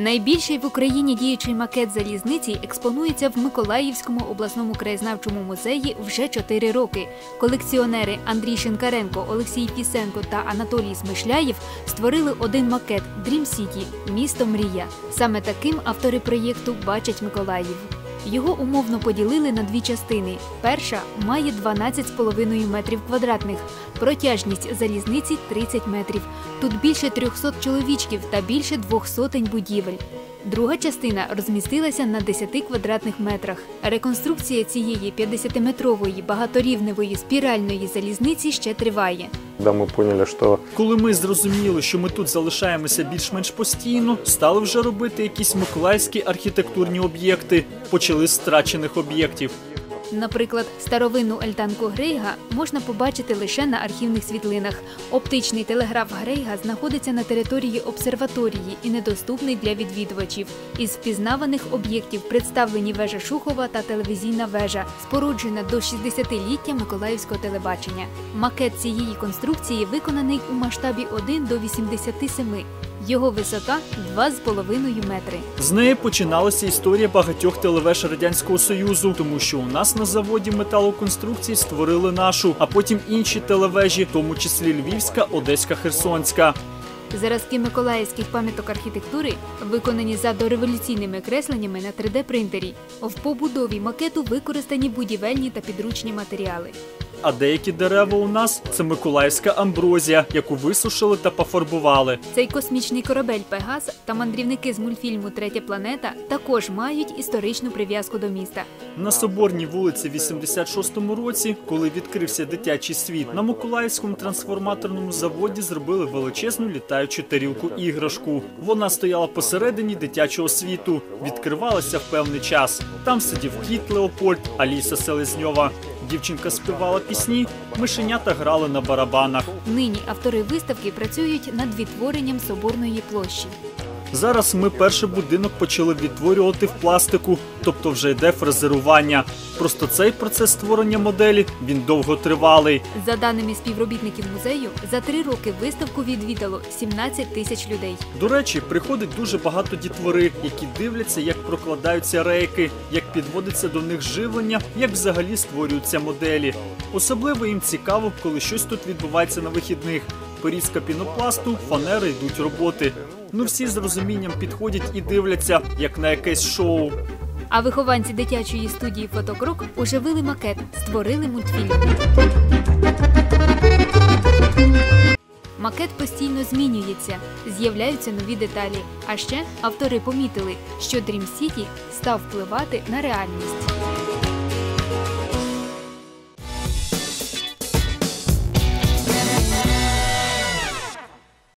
Найбільший в Україні діючий макет залізниці експонується в Миколаївському обласному краєзнавчому музеї вже 4 роки. Колекціонери Андрій Шинкаренко, Олексій Пісенко та Анатолій Смишляєв створили один макет Дрім Сіті місто Мрія. Саме таким автори проєкту бачать Миколаїв. Його умовно поділили на дві частини. Перша має 12,5 метрів квадратних, протяжність залізниці 30 метрів. Тут більше 300 чоловічків та більше двох сотень будівель. Друга частина розмістилася на 10 квадратних метрах. Реконструкція цієї 50-метрової багаторівневої спіральної залізниці ще триває. Когда мы поняли, что Коли ми зрозуміли, що ми тут залишаємося більш-менш постійно, стали вже робити якісь миколаївські архітектурні об'єкти. Почали з страчених об'єктів. Наприклад, старовинну альтанку Грейга можна побачити лише на архівних світлинах. Оптичний телеграф Грейга знаходиться на території обсерваторії і недоступний для відвідувачів. Із впізнаваних об'єктів представлені вежа Шухова та телевізійна вежа, споруджена до 60-ліття Миколаївського телебачення. Макет цієї конструкції виконаний у масштабі 1 до 87. Його висота 2,5 метри. З неї починалася історія багатьох телевеж радянського союзу, тому що у нас на заводі металоконструкцій створили нашу, а потім інші телевежі, в тому числі Львівська, Одеська, Херсонська. Зразки миколаївських пам'яток архітектури виконані за дореволюційними кресленнями на 3D-принтері. В побудові макету використані будівельні та підручні матеріали. А деякі дерева у нас це миколаївська амброзія, яку висушили та пофарбували. Цей космічний корабель Пегас та мандрівники з мультфільму Третя планета також мають історичну прив'язку до міста. На соборній вулиці в 86-му році, коли відкрився дитячий світ, на Миколаївському трансформаторному заводі зробили величезну літаючу тарілку іграшку. Вона стояла посередині дитячого світу, відкривалася в певний час. Там сидів кіт Леопольд, Аліса Селезньова. Дівчинка співала пісні, мишенята грали на барабанах. Нині автори виставки працюють над відтворенням соборної площі. Зараз ми перший будинок почали відтворювати в пластику, тобто вже йде фрезерування. Просто цей процес створення моделі він довготривалий. За даними співробітників музею, за три роки виставку відвідало 17 тисяч людей. До речі, приходить дуже багато дітвори, які дивляться, як прокладаються рейки, як підводиться до них живлення, як взагалі створюються моделі. Особливо їм цікаво, коли щось тут відбувається на вихідних. Порізка пінопласту, фанери йдуть роботи. Ну всі з розумінням підходять і дивляться, як на якесь шоу. А вихованці дитячої студії Фотокрок оживили макет, створили мультфільм. Макет постійно змінюється, з'являються нові деталі. А ще автори помітили, що Dream City став впливати на реальність.